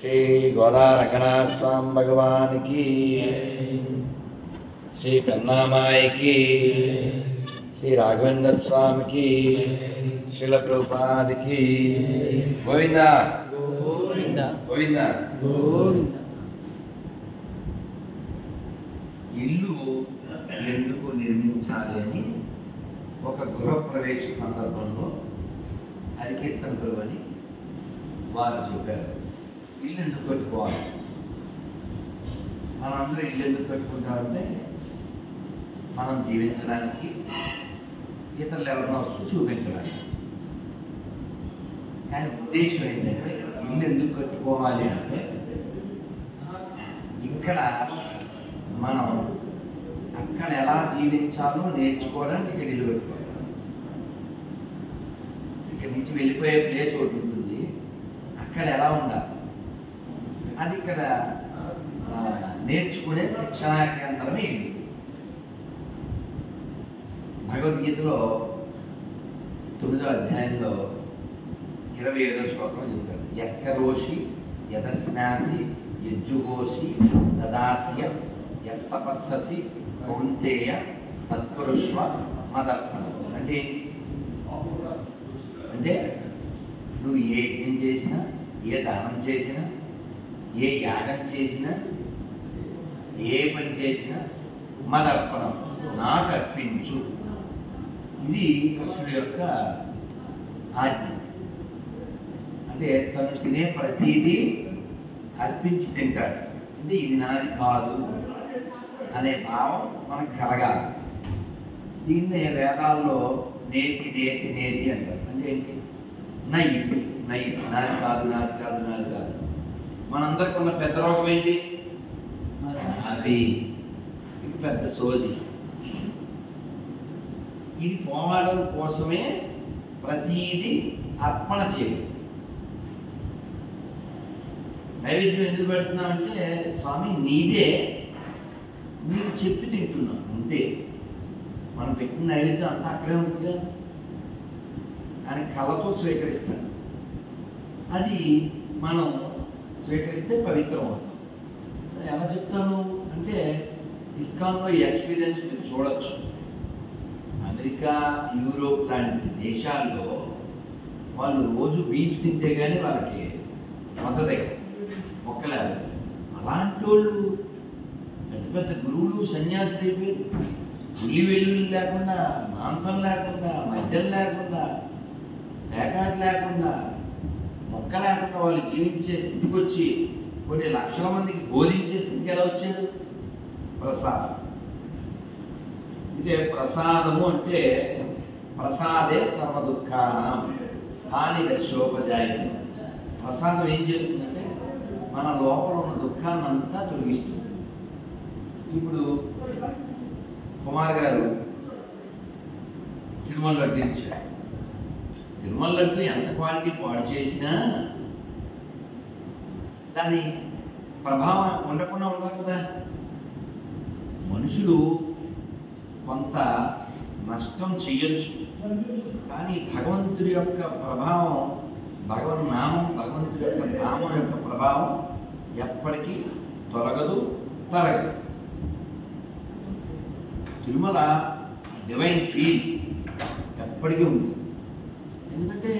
శ్రీ గోదారంగనాథ స్వామి భగవానికి శ్రీ పెన్నామాయికి శ్రీ రాఘవేంద్ర స్వామికి శిల ప్రభుపాదికి గోవింద. గోవింద. గోవింద. గోవింద. ఇల్లు ఎందుకు నిర్మించాలి అని ఒక గృహప్రవేశ సందర్భంలో హరికీర్తన గురువు అని వారు చెప్పారు. ఇల్లు ఎందుకు కట్టుకోవాలి. మనందరూ ఇల్లు ఎందుకు కట్టుకుంటామంటే మనం జీవించడానికి ఇతరులు ఎవరినో వచ్చి చూపించడానికి. కానీ ఉద్దేశం ఏంటంటే ఇల్లు ఎందుకు కట్టుకోవాలి అంటే ఇక్కడ మనం అక్కడ ఎలా జీవించాలో నేర్చుకోవడానికి ఇక్కడ ఇల్లు కట్టుకోవాలి. ఇక్కడ నుంచి వెళ్ళిపోయే ప్లేస్ ఒకటి ఉంటుంది. అక్కడ ఎలా ఉండాలి? అది ఇక్కడ నేర్చుకునే శిక్షణా కేంద్రమే ఇల్లు భగవద్గీతలో తొమ్మిదో అధ్యాయంలో ఇరవై ఏడో శ్లోకం చెప్తాడు ఎక్కరోషి యదస్నాసి యజ్జుగోషి దదాసియ ఎత్తపస్ససి కౌంతేయ తత్పురుష్వ మదర్పణం. అంటే ఏంటి అంటే నువ్వు ఏ యజ్ఞం చేసినా ఏ దానం చేసినా ఏ యాగం చేసినా ఏ పని చేసినా మదర్పణం నాకు అర్పించు. ఇది కృష్ణుడి యొక్క ఆజ్ఞ. అంటే తను తినే ప్రతిదీ అర్పించి తింటాడు. అంటే ఇది నాది కాదు అనే భావం మనకు కలగాలి. దీన్నే వేదాల్లో నేతి నేతి నేతి అంటారు. అంటే ఏంటి? నైతి నైతి నాది కాదు నాది కాదు నాది కాదు. మనందరికి ఉన్న పెద్ద రోగం ఏంటి? అది. ఇది పెద్ద సోది. ఇది పోవడం కోసమే ప్రతీది అర్పణ చేయాలి నైవేద్యం ఎందుకు పెడుతున్నామంటే స్వామి నీదే నీకు చెప్పి తింటున్నాం అంతే. మనం పెట్టిన నైవేద్యం అంతా అక్కడే ఉంటుంది కదా అని కళతో స్వీకరిస్తాం అది మనం స్వీకరిస్తే పవిత్రం అవుతుంది. ఎలా చెప్తాను? అంటే ఇస్కాన్లో ఈ ఎక్స్పీరియన్స్ మీరు చూడొచ్చు. అమెరికా యూరోప్ లాంటి దేశాల్లో వాళ్ళు రోజు బీఫ్ తింటే కానీ వాళ్ళకి మద్దతు మొక్కలేదు అలాంటి వాళ్ళు పెద్ద పెద్ద గురువులు సన్యాసులు అయిపోయారు ఉల్లి వెల్లుల్లి లేకుండా మాంసం లేకుండా మద్యం లేకుండా పేకాట్ లేకుండా మొక్క లేకుండా వాళ్ళు జీవించే స్థితికి వచ్చి కొన్ని లక్షల మందికి బోధించే స్థితికి ఎలా వచ్చారు? ప్రసాదం. అంటే ప్రసాదము అంటే ప్రసాదే సర్వ దుఃఖానం హాని దశోపజాయం ప్రసాదం ఏం చేస్తుందంటే మన లోపల ఉన్న దుఃఖాన్ని అంతా తొలగిస్తుంది. ఇప్పుడు కుమార్ గారు తిరుమల లడ్డు తిరుమల లడ్డు ఎంత క్వాలిటీ పాడు చేసినా దాని ప్రభావం ఉండకుండా ఉండదు కదా. మనుషులు కొంత నష్టం చేయొచ్చు కానీ భగవంతుడి యొక్క ప్రభావం భగవన్ నామం భగవంతుడి యొక్క నామం యొక్క ప్రభావం ఎప్పటికీ తొలగదు తరగదు. తిరుమల డివైన్ ఫీల్ ఎప్పటికీ ఉంది ఎందుకంటే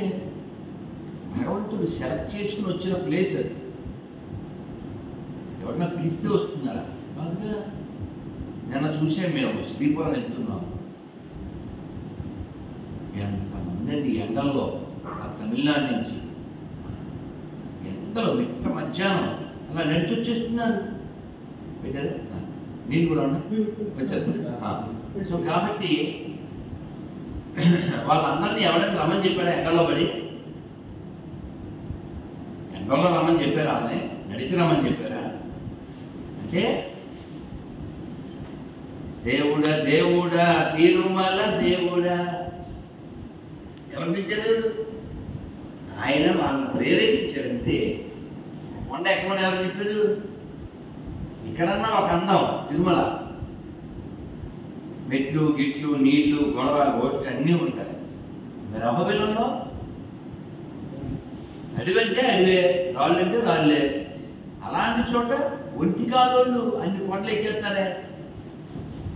భగవంతుడు సెలెక్ట్ చేసుకుని వచ్చిన ప్లేస్ అది. ఎవరన్నా పిలిస్తే వస్తున్నారా బాగా నిన్న చూసాం మేము శ్రీపురం వెళ్తున్నాం. ఎంతమంది అండి ఎండల్లో ఆ తమిళనాడు నుంచి. ఎంతలో మిట్ట మధ్యాహ్నం. అలా నడిచి వచ్చేస్తున్నారు. పెట్టారు? నేను కూడా ఉన్నా. సో కాబట్టి వాళ్ళందరినీ ఎవరైనా రమ్మని చెప్పాడు ఎండలో పడి? ఎండలో రమ్మని చెప్పారా ఆమె నడిచి రమ్మని చెప్పారా? అంటే దేవుడా దేవుడా తిరుమల దేవుడా. ఎవరు పిలిచారు ఆయన వాళ్ళని ప్రేరేపించారు కొండ ఎక్కడ ఎవరు చెప్పారు? ఇక్కడన్నా ఒక అందం తిరుమల. మెట్లు గిట్లు నీళ్ళు గొడవ గోష్ఠి అన్నీ ఉంటాయి. మరి అహోబిలంలో అడవి అడివే రాళ్ళంటే రాళ్ళే. అలాంటి చోట ఒంటి కాదోళ్ళు అన్ని కొండలు ఎక్కేస్తారే?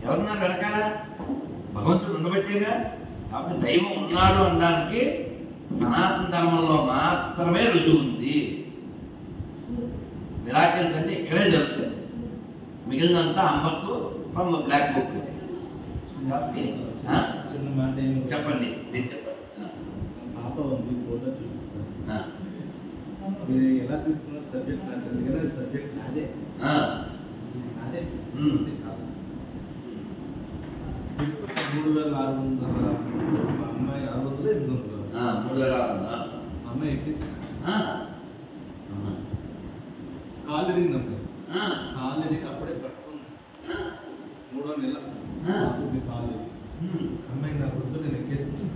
ఎవరున్నారు వెనకాల? భగవంతుడు ఉండబట్టేగా? కాబట్టి దైవం ఉన్నాడు అనడానికి సనాతన ధర్మంలో మాత్రమే రుజువు ఉంది. మిరాకిల్స్ అంటే ఇక్కడే జరుగుతాయి. మిగిలినంతా అమ్మకు ఫ్రమ్ బ్లాక్ బుక్ చిన్న మాట చెప్పండి. దీన్ని చెప్పండి. పాప ఉంది ఫోటో చూపిస్తాను. మీరు ఎలా తీసుకున్నారు సబ్జెక్ట్ నాకు సబ్జెక్ట్ అదే అదే. మూడు వేల ఆరు వందల అమ్మాయి ఆరు వందలు ఎనిమిది వందలు. మూడు వేల ఆరు వందలా? అమ్మాయి ఎక్కేసి ఆ, ఆ, కాలు ఇరిగిందంటే ఆ, కాలు ఇరిగి అప్పుడే పట్టుకుని ఆ, మూడో నెల. ఆ. బాబుకి కాలు ఇరిగి. ఉమ్. అమ్మాయికి నా వద్దు నేను ఎక్కేసి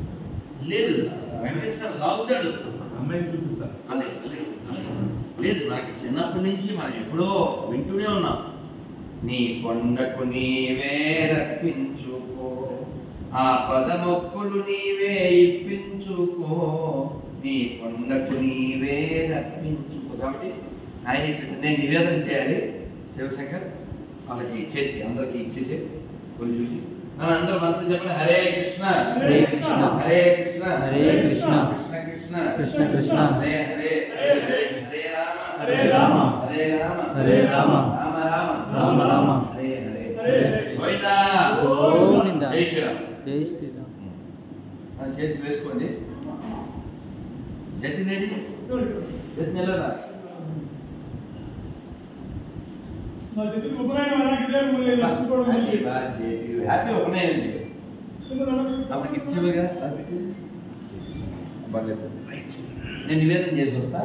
లేదు వెంకటేశ్వర లాగుతాడు అమ్మాయికి చూపిస్తాను అదే అదే లేదు మనకి చిన్నప్పటి నుంచి మనం ఎప్పుడో వింటూనే ఉన్నాం నీ కొండకు నీవే రప్పించుకో ఆ పదమొక్కులు నీవే ఇప్పించుకో నీ కొండకు నీవే రప్పించుకో కాబట్టి ఆయన నేను నివేదన చేయాలి శివశంకర్ వాళ్ళకి ఇచ్చేది అందరికి ఇచ్చేసేది కొన్ని చూసి అందరూ మంత్రం చెప్పండి. హరే కృష్ణ. హరే కృష్ణ. హరే కృష్ణ. హరే కృష్ణ. కృష్ణ కృష్ణ. కృష్ణ. హరే హరే. హరే రామ. హరే రామ. హరే రామ. హరే రామ. రామ రామ. రామ రామ. హరే హరే. గోవిందా. గోవిందా. జై శ్రీరామ్. జై శ్రీరామ్. చేతి వేసుకోండి. జతి నేడి జతి నెలరా హ్యాపీ ఒకనేయండి నాకు గిఫ్ట్ ఇవ్వగా నేను నివేదన చేసి వస్తా.